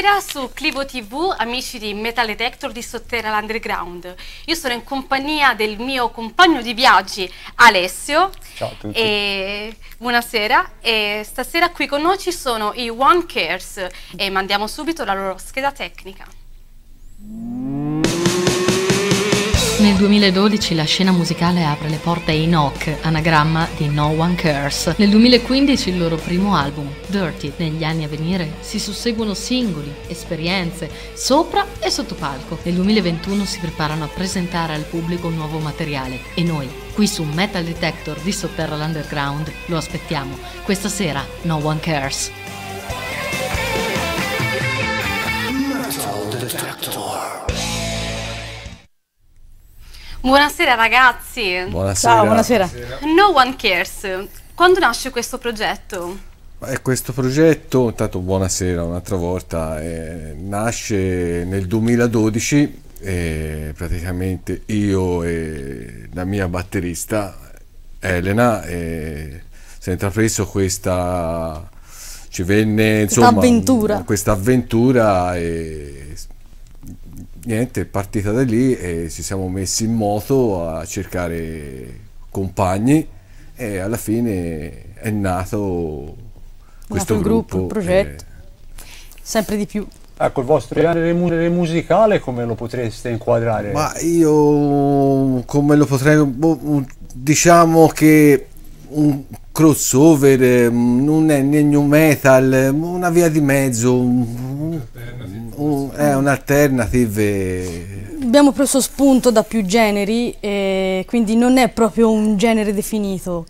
Buonasera su Clivo TV, amici di Metal Detector di Sotterra l'Underground. Io sono in compagnia del mio compagno di viaggi Alessio. Ciao a tutti. E buonasera. E stasera qui con noi ci sono i One Cares e mandiamo subito la loro scheda tecnica. Nel 2012 la scena musicale apre le porte a Enoch, anagramma di No One Cares. Nel 2015 il loro primo album, Dirty. Negli anni a venire si susseguono singoli, esperienze, sopra e sotto palco. Nel 2021 si preparano a presentare al pubblico un nuovo materiale e noi, qui su Metal Detector di Sotterra l'Underground, lo aspettiamo. Questa sera No One Cares. Buonasera ragazzi. Buonasera. Ciao, buonasera. No One Cares. Quando nasce questo progetto? Eh, questo progetto, intanto buonasera un'altra volta, eh, nasce nel 2012 e praticamente io e la mia batterista Elena eh, si è intrapreso questa ci venne insomma avventura. questa avventura e niente è partita da lì e ci siamo messi in moto a cercare compagni e alla fine è nato questo il gruppo, il gruppo progetto. eh, Sempre di più. Ecco, il vostro genere mu- musicale come lo potreste inquadrare? Ma io come lo potrei boh, diciamo che un crossover eh, non è né new metal, eh, una via di mezzo, un- un- è un'alternative. Abbiamo preso spunto da più generi, e quindi non è proprio un genere definito.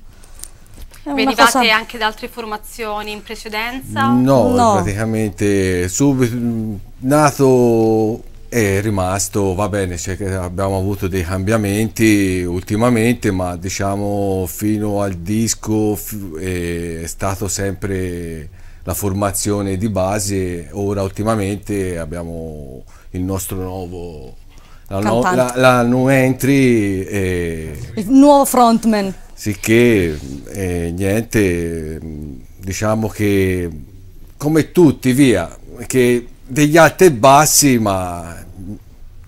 Venivate cosa- anche da altre formazioni in precedenza? No, No. praticamente subito nato è rimasto, va bene, che abbiamo avuto dei cambiamenti ultimamente, ma diciamo fino al disco è stato sempre la formazione di base, ora ultimamente abbiamo il nostro nuovo la, no- la, la new entry e Il nuovo frontman. Sicché eh, niente, diciamo che come tutti via, che degli alti e bassi, ma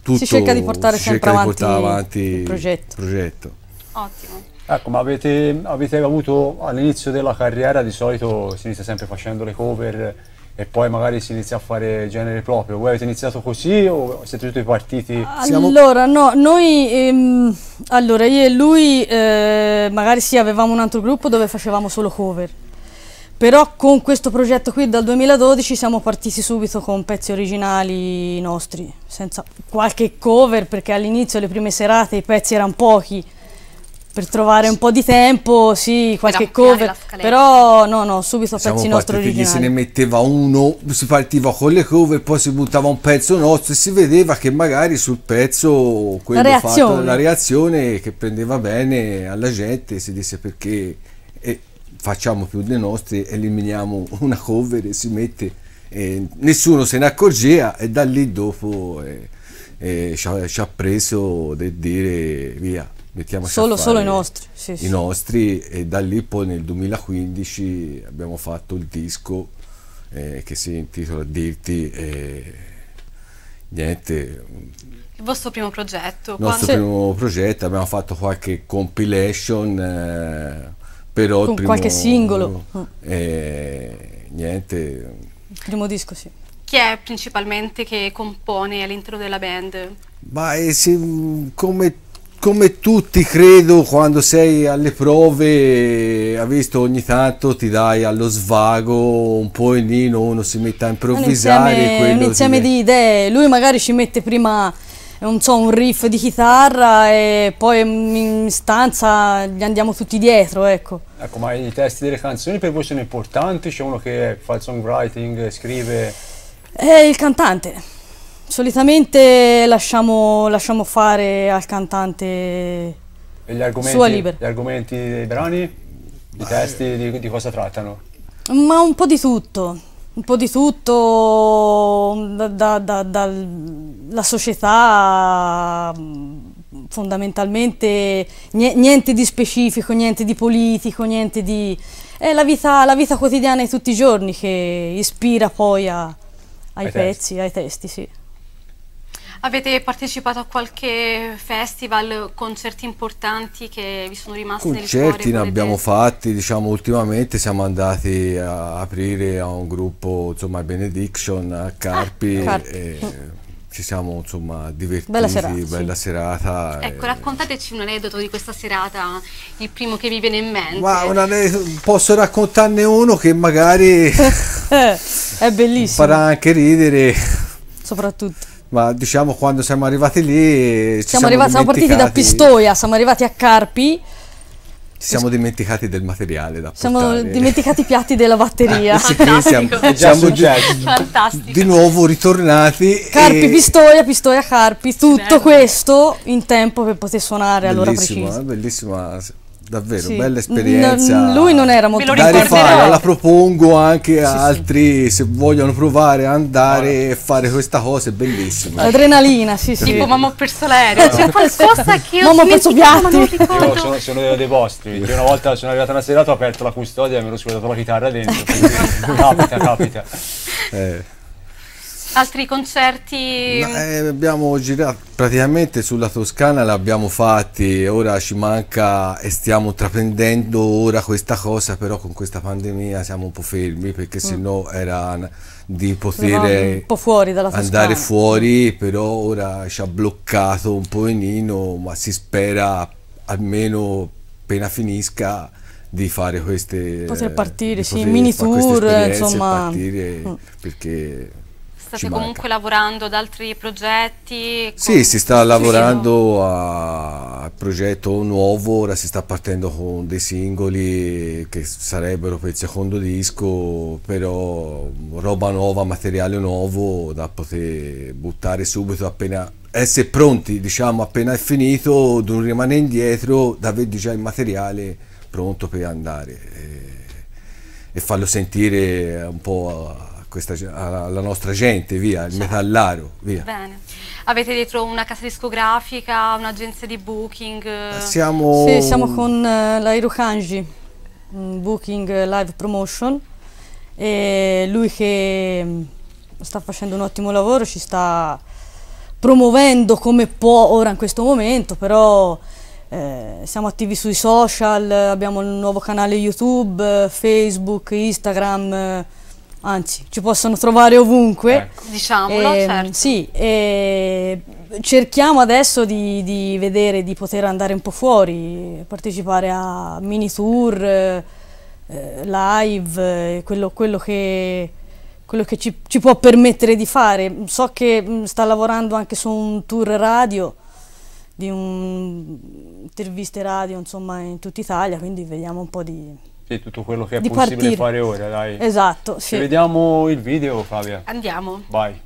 tutto Si cerca di portare si sempre avanti portare avanti il progetto. progetto. Ottimo. Ecco, ma avete, avete avuto all'inizio della carriera, di solito si inizia sempre facendo le cover e poi magari si inizia a fare genere proprio. Voi avete iniziato così o siete tutti partiti? Siamo- Allora, no, noi, ehm, allora io e lui eh, magari sì avevamo un altro gruppo dove facevamo solo cover, però con questo progetto qui dal 2012 siamo partiti subito con pezzi originali nostri, senza qualche cover perché all'inizio le prime serate i pezzi erano pochi, per trovare un po' di tempo, sì, qualche ampliare cover, però no, no, subito Siamo pezzi nostri gli se ne originali. metteva uno, si partiva con le cover, poi si buttava un pezzo nostro e si vedeva che magari sul pezzo quello La fatto, reazione. la reazione che prendeva bene alla gente, si disse perché eh, facciamo più dei nostri, eliminiamo una cover e si mette, e nessuno se ne accorgeva e da lì dopo eh, eh, ci, ha, ci ha preso del dire via. Mettiamoci a Solo- fare solo i nostri, sì, i sì. nostri e da lì poi nel 2015 abbiamo fatto il disco eh, che si intitola Dirty e niente, il Il vostro primo progetto? nostro quando- primo progetto, abbiamo fatto qualche compilation eh, però Con primo, qualche singolo. Eh, niente, Il primo disco sì. Chi è principalmente che compone all'interno della band? Ma eh, se- come, come tutti credo quando sei alle prove, ha visto ogni tanto ti dai allo svago un po' e nino, uno si mette a È un improvvisare. insieme, un insieme di idee. Lui magari ci mette prima so, un riff di chitarra e poi in stanza gli andiamo tutti dietro, ecco. Ecco, ma i testi delle canzoni per voi sono importanti? C'è uno che fa il songwriting, scrive... È il cantante. Solitamente lasciamo, lasciamo fare al cantante E gli argomenti, libera. gli argomenti dei brani? I testi di, di cosa trattano? Ma un po' di tutto, un po' di tutto, da, da- da- dalla società, mh, fondamentalmente nie- niente di specifico, niente di politico, niente di... È la vita, la vita quotidiana di tutti i giorni che ispira poi a, ai, Ai pezzi, ai testi, sì. Avete partecipato a qualche festival, concerti importanti che vi sono rimasti nel cuore? Concerti ne volete- abbiamo fatti, diciamo ultimamente siamo andati a aprire a un gruppo, insomma Benediction a Carpi, Carpi. e ci siamo insomma divertiti, Bella serata, sì. bella serata, Ecco, e- raccontateci un aneddoto di questa serata, il primo che vi viene in mente. Ma un aneddoto- posso raccontarne uno che magari Eh, è bellissimo, farà anche ridere, soprattutto. Ma diciamo quando siamo arrivati lì ci Siamo, arrivati, siamo partiti da Pistoia, siamo arrivati a Carpi, Ci siamo dimenticati del materiale da siamo portare. dimenticati i piatti della batteria. Sì, quindi siamo, Fantastico. È già siamo di. Fantastico. nuovo ritornati Carpi, e- Pistoia, Pistoia, Carpi, tutto questo in tempo per poter suonare all'ora Bellissimo, precisa. eh, bellissima, s- davvero, Sì. bella esperienza. N- lui non era molto lo da rifare, la propongo anche a altri se vogliono provare a andare e fare questa cosa, è bellissima. Adrenalina, sì, sì. Tipo, mamma ho perso l'aereo, c'è qualcosa che ho Mamma, ho perso non piatti. Io sono, sono dei vostri, una volta sono arrivato una serata, ho aperto la custodia e mi ero scordato la chitarra dentro. quindi capita, capita. Eh, Altri concerti? ma, eh, abbiamo girato praticamente sulla Toscana, l'abbiamo fatti, ora ci manca e stiamo intraprendendo ora questa cosa, però con questa pandemia siamo un po' fermi perché sennò era n- di poter po' fuori andare fuori, però ora ci ha bloccato un pochino, ma si spera almeno appena finisca di fare queste Poter partire, sì, mini tour, insomma. partire Mm. perché State comunque manca. lavorando ad altri progetti? Sì, si sta lavorando a- progetto nuovo, ora si sta partendo con dei singoli che sarebbero per il secondo disco, però roba nuova, materiale nuovo da poter buttare subito appena essere pronti, diciamo, appena è finito, non rimanere indietro, da avere già il materiale pronto per andare e, e farlo sentire un po' questa, alla nostra gente, via, il metallaro, via. Bene. Avete dietro una casa discografica, un'agenzia di booking? Siamo... Sì, siamo con eh, la Hirokanji, Booking eh, Live Promotion, e lui che mm, sta facendo un ottimo lavoro, ci sta promuovendo come può ora in questo momento, però eh, siamo attivi sui social, abbiamo il nuovo canale YouTube, eh, Facebook, Instagram, eh, anzi ci possono trovare ovunque. Ecco. Diciamolo, Ehm, certo. Sì, e cerchiamo adesso di, di vedere di poter andare un po' fuori, partecipare a mini tour, eh, eh, live, eh, quello, quello che, quello che ci, ci può permettere di fare. So che mh, sta lavorando anche su un tour radio, di un interviste radio insomma in tutta Italia, quindi vediamo un po' di... Sì, tutto quello che è Di possibile partire. fare ora, dai. Esatto, Ci sì. vediamo il video, Fabia. Andiamo. Vai.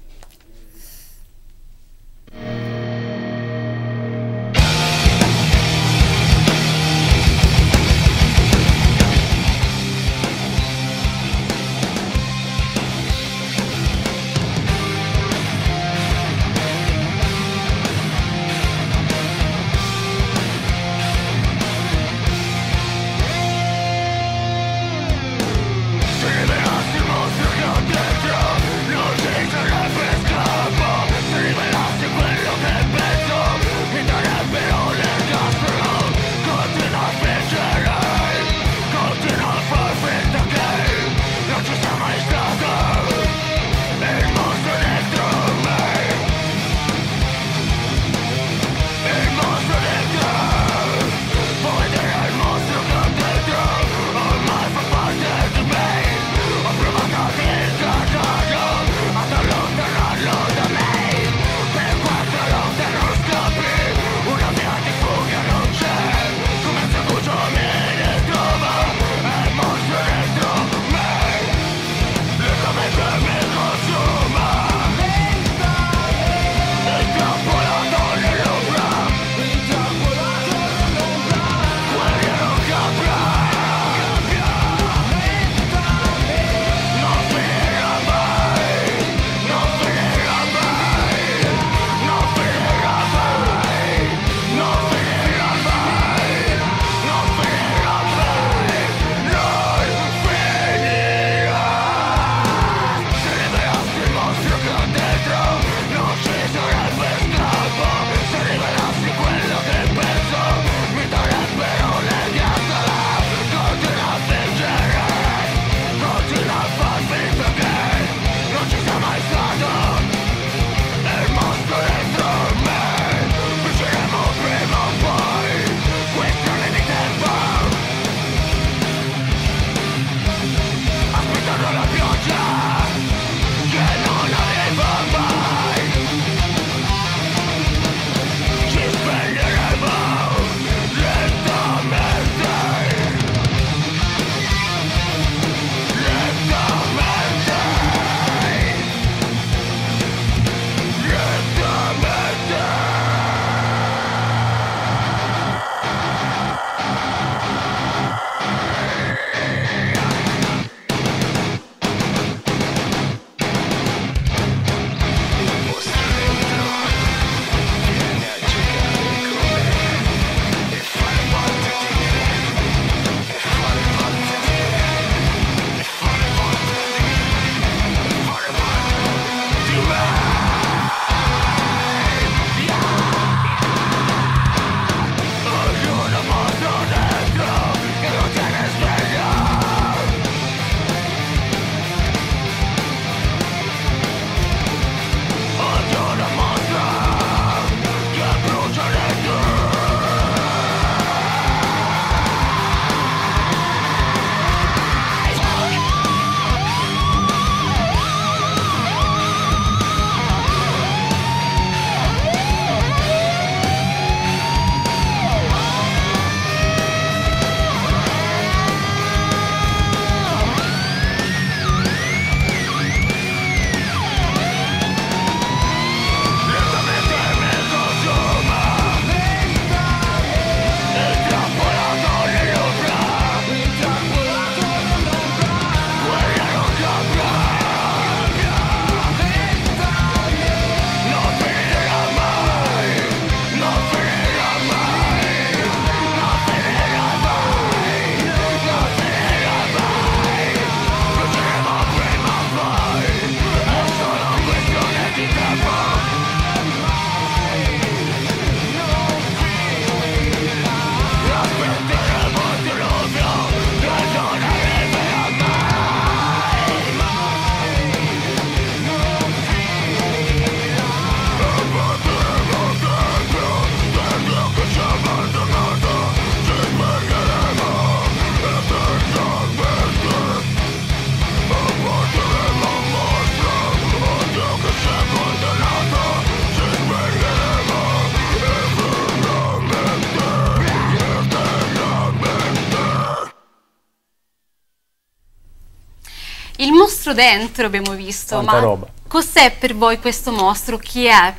Dentro abbiamo visto, Tanta ma roba. cos'è per voi questo mostro? Chi è?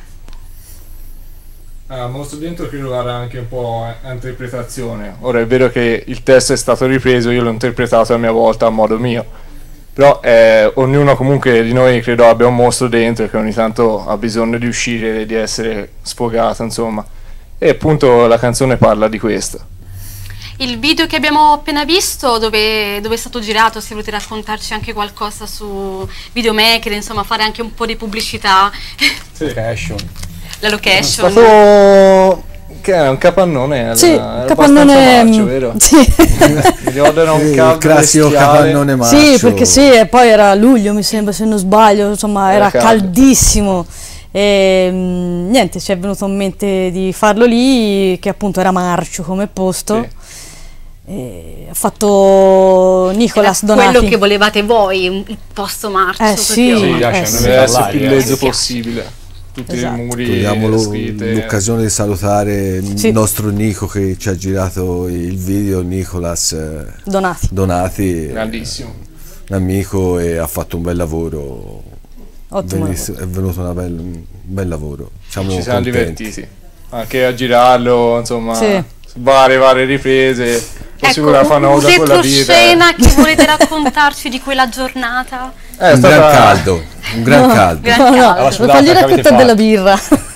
Ah, mostro dentro credo avrà anche un po' a interpretazione. Ora è vero che il testo è stato ripreso, io l'ho interpretato a mia volta a modo mio. Però eh, ognuno comunque di noi credo abbia un mostro dentro che ogni tanto ha bisogno di uscire e di essere sfogato, insomma. E appunto la canzone parla di questo. Il video che abbiamo appena visto, dove, dove è stato girato, se volete raccontarci anche qualcosa su Videomaker, insomma fare anche un po' di pubblicità, Fashion. la È location. stato che è un capannone, era- Sì, era capannone... marcio, vero? Sì. Mi ricordano un il caldo classico bestiale. capannone marcio. Sì, perché sì, e poi era luglio, mi sembra, se non sbaglio, insomma, Era era, caldissimo. E mm, niente, ci è venuto in mente di farlo lì, che appunto era marcio come posto. Sì. E ha fatto Nicolas Era Donati. quello che volevate voi, un- il posto marcio. Eh, sì. Sì, Eh, piace, sì. più eh. Mi piace. possibile. Tutti Esatto. i muri, l'occasione di salutare il Sì. nostro Nico che ci ha girato il video, Nicolas eh, Donati. Donati, Grandissimo. un amico e ha fatto un bel lavoro. Ottimo. Bellissimo, è venuto una bel- un bel lavoro. Siamo Ci siamo contenti. divertiti. Anche a girarlo, insomma, Sì. Varie, varie riprese. Ecco, sicura fanosa quella vita. retroscena che volete raccontarci di quella giornata? È un stata- gran caldo, un gran caldo. Gran No, no, caldo. Fagli che avete raccontare della birra.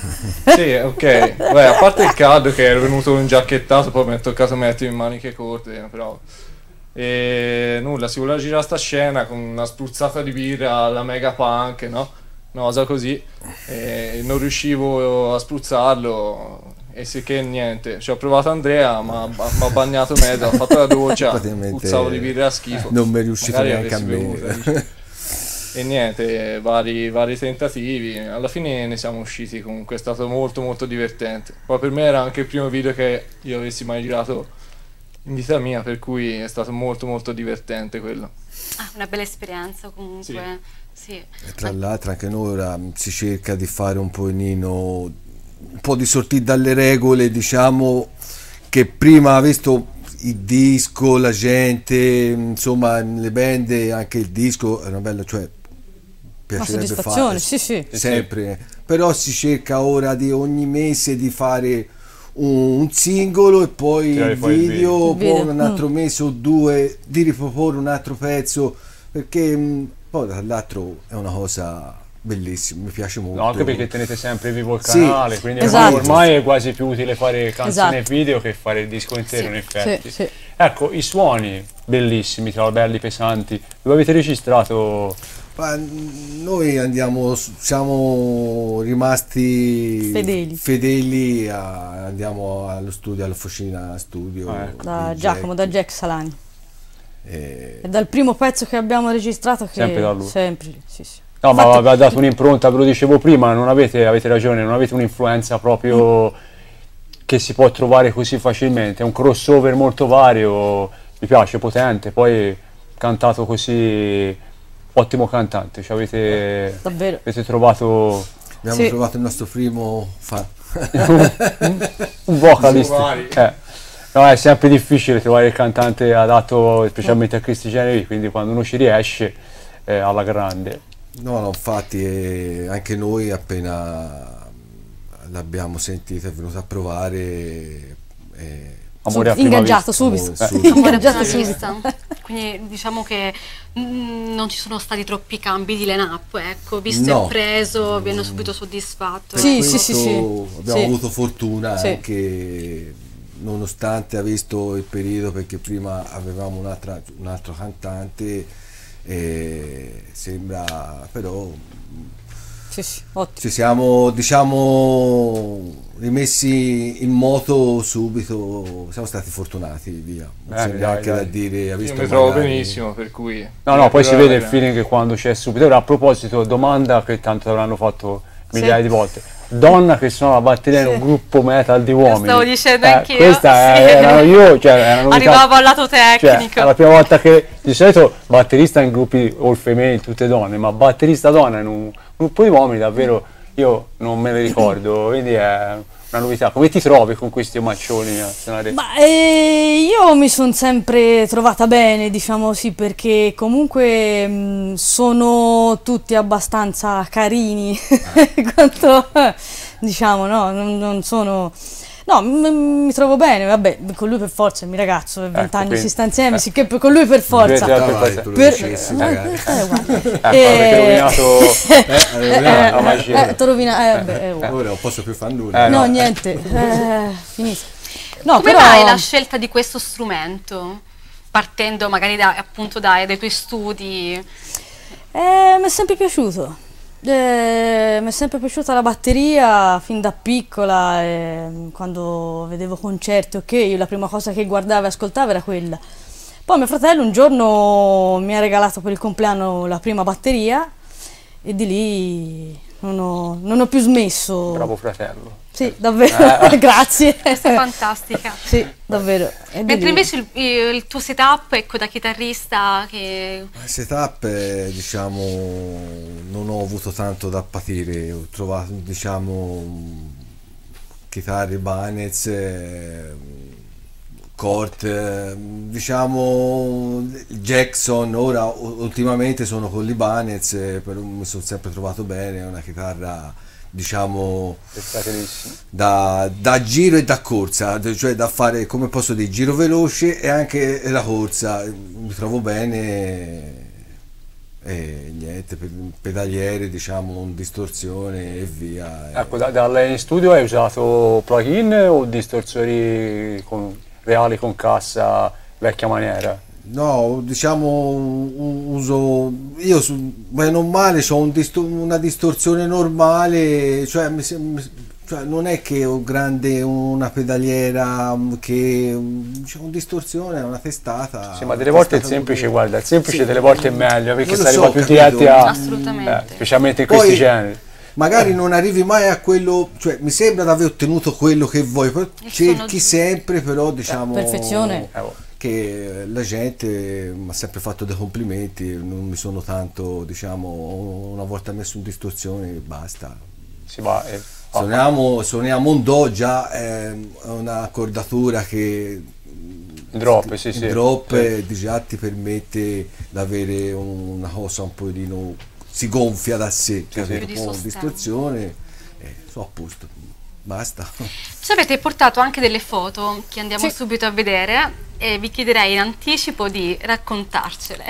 Sì, ok. Beh, a parte il caldo che ero venuto ingiacchettato, poi mi è toccato mettermi in maniche corte, però... E nulla, si voleva girare sta scena con una spruzzata di birra alla mega punk, no? Una cosa così. E non riuscivo a spruzzarlo. E sì che niente, ci ho provato Andrea, ma mi ha bagnato mezzo, ha fatto la doccia, puzzavo di birra a schifo. Non mi è riuscito Magari neanche a me. E niente, vari, vari tentativi. Alla fine ne siamo usciti comunque, è stato molto molto divertente. Poi per me era anche il primo video che io avessi mai girato in vita mia, per cui è stato molto molto divertente quello. Ah, una bella esperienza comunque. Sì. E tra l'altro anche noi ora si cerca di fare un pochino, un po' di sortire dalle regole, diciamo, che prima ha visto il disco, la gente, insomma, le band, e anche il disco è una bella, cioè Una piacerebbe soddisfazione, fare sì, sì. sempre, però si cerca ora di ogni mese di fare un, un singolo e poi il fuori il video, video. poi video, un altro mese o due di riproporre un altro pezzo perché mh, poi dall'altro è una cosa bellissima, mi piace molto. No, anche perché tenete sempre vivo il Sì, canale, quindi esatto. ormai è quasi più utile fare canzone e Esatto. video che fare il disco intero in effetti. Sì, sì. Ecco, i suoni bellissimi, tra belli, pesanti. Dove avete registrato? Ma noi andiamo, siamo rimasti Fedeli. fedeli a- andiamo allo studio, all'officina studio. Ah, ecco. Da Giacomo, da Jack. Jack Salani. E- È dal primo pezzo che abbiamo registrato che... Sempre da lui. Sempre sì, sì. No, ma aveva dato un'impronta, ve lo dicevo prima, non avete, avete ragione, non avete un'influenza proprio che si può trovare così facilmente. È un crossover molto vario, mi piace, potente, poi cantato così, ottimo cantante. Ci avete, Davvero. avete trovato abbiamo Sì. trovato il nostro primo fan. un vocalist. Eh. No, è sempre difficile trovare il cantante adatto specialmente a questi generi, quindi quando uno ci riesce è alla grande. No, no, infatti eh, anche noi appena l'abbiamo sentita è venuto a provare. eh, Amore a prima Ingaggiato vista. subito. Amore subito. Ingaggiato subito. Quindi diciamo che mm, non ci sono stati troppi cambi di line-up, ecco, visto No. e preso, viene subito soddisfatto. Sì, sì, sì, sì. Abbiamo Sì. avuto fortuna Sì. anche nonostante ha visto il periodo perché prima avevamo un'altra, un altro cantante e sembra però Sì, sì, ottimo. ci siamo diciamo rimessi in moto subito siamo stati fortunati via non Eh, c'è neanche da dire ha Io visto mi trovo magari- benissimo, per cui... No, no, poi si vede il feeling quando c'è subito. Ora, a proposito, domanda che tanto avranno fatto migliaia Sì. di volte. Donna che suona la batteria in un Sì. gruppo metal di uomini. stavo dicendo Eh, anch'io, Questa sì. erano io, cioè erano Arrivavo al lato Cioè, tecnico. è la prima volta che di solito batterista in gruppi all femminili, tutte donne, ma batterista donna in un gruppo di uomini davvero io non me ne ricordo, quindi è una novità. Come ti trovi con questi omaccioni a suonare? Ma eh, io mi sono sempre trovata bene, diciamo sì, perché comunque mh, sono tutti abbastanza carini, quanto, diciamo, no, non, non sono... No, mi trovo bene, vabbè, con lui per forza, il mio ragazzo, per vent'anni quindi- si sta insieme, eh. sicché per- con lui per forza. Ah, vai, tu lo Per- dicessi, eh, magari. eh, guarda. Ecco, Eh, avete rovinato... Eh, magia. eh, t'ho eh, beh, eh, guarda. ora non posso più fare nulla. Eh, No, no. niente, eh, finisco. No, Come però... mai la scelta di questo strumento? Partendo magari da, appunto dai, dai tuoi studi. Eh, mi è sempre piaciuto. Eh, mi è sempre piaciuta la batteria fin da piccola, ehm, quando vedevo concerti, ok, la prima cosa che guardavo e ascoltavo era quella. Poi mio fratello un giorno mi ha regalato per il compleanno la prima batteria e di lì non ho, non ho più smesso. Bravo fratello. Sì, davvero, Eh. grazie. Fantastica. sì, davvero. Mentre invece il, il tuo setup, ecco, da chitarrista che... Il setup, eh, diciamo, non ho avuto tanto da patire, ho trovato, diciamo, chitarre Banez, eh, Cort, eh, diciamo, Jackson, ora ultimamente sono con l'Ibanez, eh, però mi sono sempre trovato bene, è una chitarra, diciamo, da, da giro e da corsa, cioè da fare come posso dire giro veloce e anche la corsa. Mi trovo bene e niente, pe- pedaliere, diciamo, un distorsione e via. Ecco, da, da lei in studio hai usato plugin o distorsori con- reali con cassa vecchia maniera? No, diciamo uso io su, bene o male ho un disto- una distorsione normale, cioè, mi cioè, non è che ho grande una pedaliera mm, che mm, c'è una distorsione, una testata. Sì, ma delle volte testata semplice, con- guarda, il semplice Sì, delle volte è meglio perché arriva so, più diretti a... Assolutamente. eh, specialmente in Poi- questi generi. Magari non arrivi mai a quello, cioè mi sembra di aver ottenuto quello che vuoi, cerchi sempre però diciamo Perfezione. Eh, oh. Che la gente mi ha sempre fatto dei complimenti, non mi sono tanto, diciamo, una volta messo in distorsione basta. Si va e... Suoniamo, suoniamo un do già è una accordatura che drop, sì, sì. drop Sì. già ti permette di avere una cosa un pochino si gonfia da sé, capito? Più di con sostegno. distorsione, eh, so a posto, basta. Ci avete portato anche delle foto che andiamo Sì. subito a vedere e vi chiederei in anticipo di raccontarcele.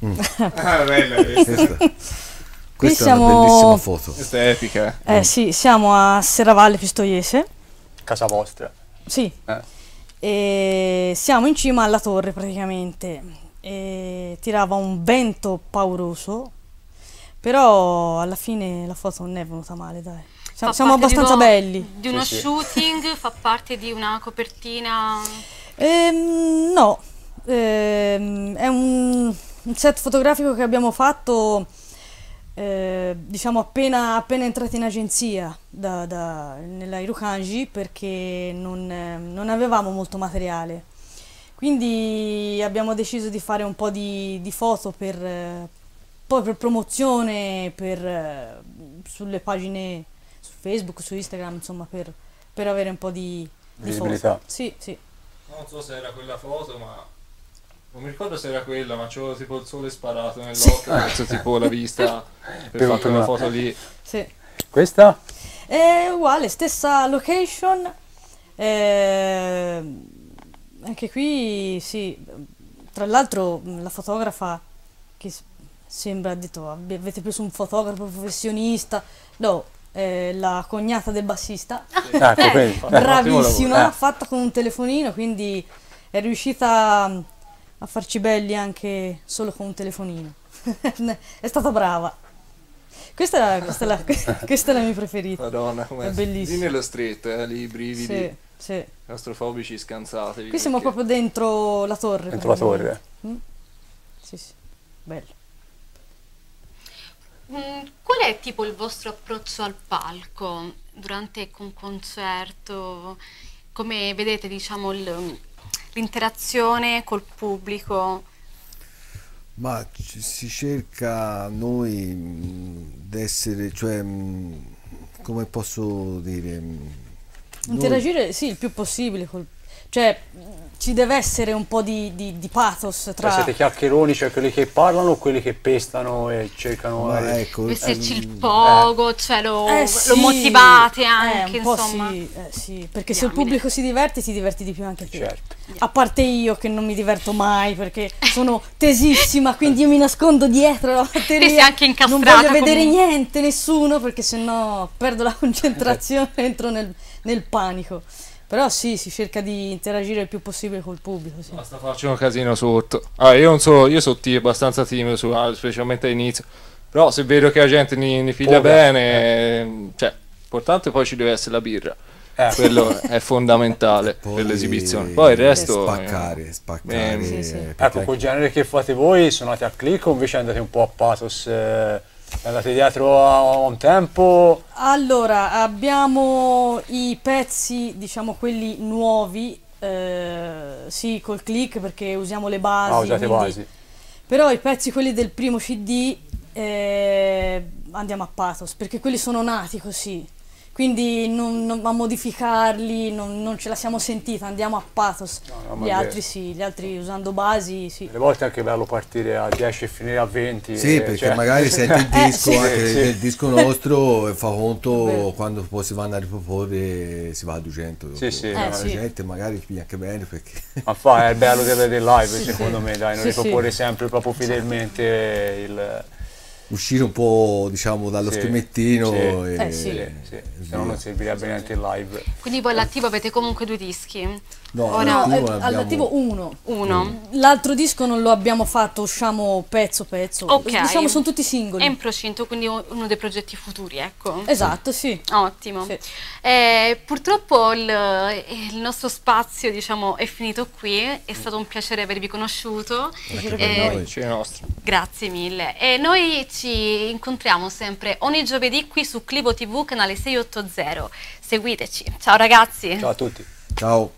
Ah, bella questa. Questa, questa è siamo- una bellissima foto. Questa è epica. Eh sì, siamo a Serravalle Pistoiese. Casa vostra. Sì, Eh. e siamo in cima alla torre praticamente. E tirava un vento pauroso, però alla fine la foto non è venuta male, dai. Siamo, Fa siamo parte di abbastanza uno- belli. Di uno Sì, sì. shooting, fa parte di una copertina. Ehm, no, Ehm, è un, un set fotografico che abbiamo fatto, eh, diciamo, appena, appena entrati in agenzia da, da, nella Irukanji perché non, non avevamo molto materiale. Quindi abbiamo deciso di fare un po' di, di foto per, eh, poi per promozione, per, eh, sulle pagine Facebook, su Instagram, insomma, per, per avere un po' di, di Visibilità. foto. Sì, sì. Non so se era quella foto, ma. Non mi ricordo se era quella, ma c'avevo tipo il sole sparato nell'occhio, penso tipo la vista per fare quella una- foto lì. Sì. Questa? È uguale, stessa location. eh, anche qui, sì. Tra l'altro, la fotografa che sembra ha detto "Abbi- avete preso un fotografo professionista. No, è la cognata del bassista. Ecco, quindi. eh, Bravissima, Eh. fatta con un telefonino, quindi è riuscita mh, a farci belli anche solo con un telefonino. è stata brava. Questa è la, questa è la- questa è la mia preferita. Madonna, come È bellissimo. Lì nello stretto, eh, lì i brividi Sì, sì. astrofobici scansatevi. Qui siamo perché- proprio dentro la torre. Dentro la torre. Mm? Sì, sì. Bello. Mm, Qual è tipo il vostro approccio al palco durante un concerto? Come vedete, diciamo, il- l'interazione col pubblico? Ma si cerca noi di essere, cioè come posso dire... mm, noi- Interagire sì il più possibile, col- cioè ci deve essere un po' di, di- di pathos tra... siete chiacchieroni, cioè quelli che parlano o quelli che pestano e cercano Ma magari- ecco, Deve esserci il ehm, pogo, cioè lo, Eh, lo sì, motivate eh, anche, un po' insomma. Sì, eh, sì, perché se il Diamine. pubblico si diverte, ti diverti di più anche te. Certo. A parte io che non mi diverto mai perché sono tesissima, quindi io mi nascondo dietro la batteria. Sì, sei anche non incastrata voglio vedere comunque. niente, nessuno, perché sennò perdo la concentrazione, entro nel, nel panico. Però sì, si cerca di interagire il più possibile col pubblico. Sì. Basta farci un casino sotto. Ah, io non so, io sono abbastanza timido su Halo, specialmente all'inizio. Però se vedo che la gente ne, ne figlia Poca, bene, cioè, l'importante poi ci deve essere la birra. Eh. Quello è fondamentale poi per l'esibizione. Poi il resto... Spaccare, eh, spaccare. eh, Sì, sì. Ecco, col genere che fate voi, suonate a click o invece andate un po' a pathos? eh, andate dietro a un tempo? Allora, abbiamo i pezzi, diciamo quelli nuovi, eh, sì, col click perché usiamo le basi. Ah, usate quindi- basi. Però i pezzi, quelli del primo CD, eh, andiamo a pathos, perché quelli sono nati così. Quindi non, non- a modificarli non, non ce la siamo sentita, andiamo a pathos. no, ma gli altri sì, gli altri usando basi sì. Delle volte è anche bello partire a 10 e finire a 20. Sì, eh, perché cioè- magari senti il Eh, disco, sì. anche Sì. il disco nostro e fa conto quando poi si vanno a riproporre si va a 200 dopo. Sì, sì. Ma Eh, la sì. gente magari piglia anche bene perché Ma fa, è il bello del, del live, secondo sì. me, dai, non Sì, riproporre sì. sempre proprio fedelmente il... uscire un po' diciamo dallo Sì, schemettino sì. e, Eh, sì. Sì, sì, se no non servirebbe neanche il live. Quindi voi all'attivo avete comunque due dischi. No, Ora- No, all'attivo eh, abbiamo- all'attivo uno. Uno. L'altro disco non lo abbiamo fatto, usciamo pezzo pezzo. Ok. Diciamo sono tutti singoli. È in procinto, quindi uno dei progetti futuri, ecco. Esatto, sì. Ottimo. Sì. Eh, purtroppo il, il nostro spazio diciamo, è finito qui, è stato un piacere avervi conosciuto. Per Eh, noi. Ci è nostro. Grazie mille. E noi ci incontriamo sempre ogni giovedì qui su Clivo TV canale 680. Seguiteci. Ciao ragazzi. Ciao a tutti. Ciao.